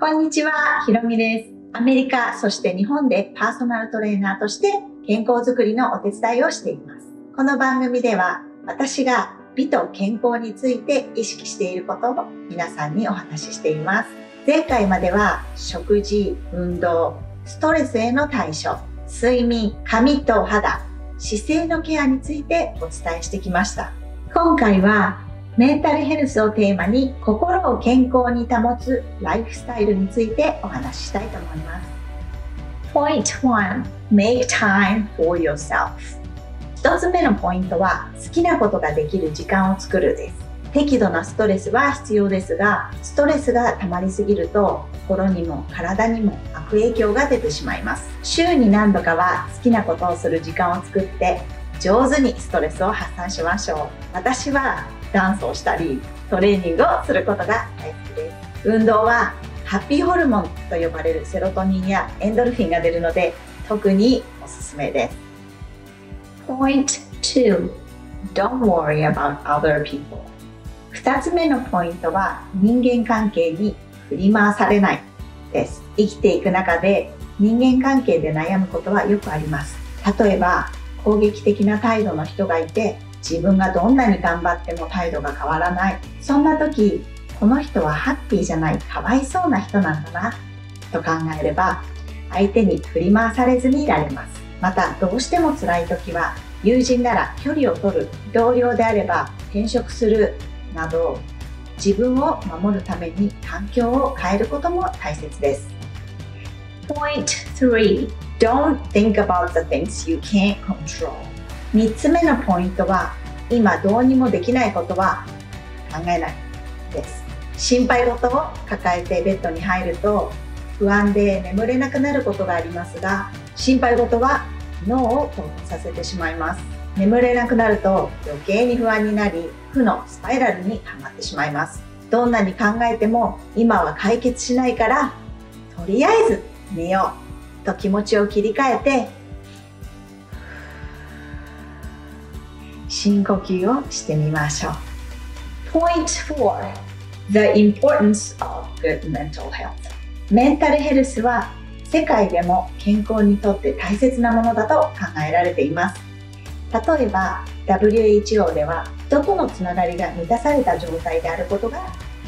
こんにちは、ひろみです。アメリカ、そして日本でパーソナルトレーナーとして健康づくりのお手伝いをしています。この番組では私が美と健康について意識していることを皆さんにお話ししています。前回までは食事、運動、ストレスへの対処、睡眠、髪と肌、姿勢のケアについてお伝えしてきました。今回はメンタルヘルスをテーマに心を健康に保つライフスタイルについてお話ししたいと思います。Point 1 Make time for yourself 一つ目のポイントは好きなことができる時間を作るです。適度なストレスは必要ですが、ストレスが溜まりすぎると心にも体にも悪影響が出てしまいます。週に何度かは好きなことをする時間を作って上手にストレスを発散しましょう。私はダンスをしたりトレーニングをすることが大好きです。運動はハッピーホルモンと呼ばれるセロトニンやエンドルフィンが出るので特におすすめです。Point 2 Don't worry about other people. 2つ目のポイントは人間関係に振り回されないです。生きていく中で人間関係で悩むことはよくあります。例えば攻撃的な態度の人がいて自分がどんなに頑張っても態度が変わらない。そんな時この人はハッピーじゃない。かわいそうな人なんだな。と考えれば相手に振り回されずにいられます。またどうしても辛い時は友人なら距離を取る。同僚であれば転職する。など自分を守るために環境を変えることも大切です。Point 3 Don't think about the things you can't control. 3つ目のポイントは今どうにもできないことは考えない。です。心配事を抱えてベッドに入ると不安で眠れなくなることがありますが心配事は脳を興奮させてしまいます。眠れなくなると余計に不安になり負のスパイラルにはまってしまいます。どんなに考えても今は解決しないからとりあえず寝ようと気持ちを切り替えて深呼吸をしてみましょう。Point 4 The importance of good mental health メンタルヘルスは世界でも健康にとって大切なものだと考えられています。例えば WHO では人とのつながりが満たされた状態であることが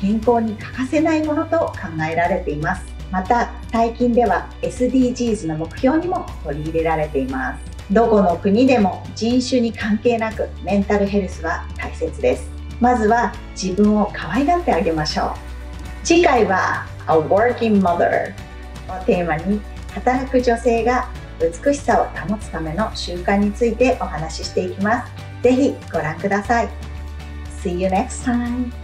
健康に欠かせないものと考えられています。また最近では SDGs の目標にも取り入れられています。どこの国でも人種に関係なくメンタルヘルスは大切です。まずは自分を可愛がってあげましょう。次回は A Working Mother をテーマに働く女性が美しさを保つための習慣についてお話ししていきます。ぜひご覧ください。See you next time!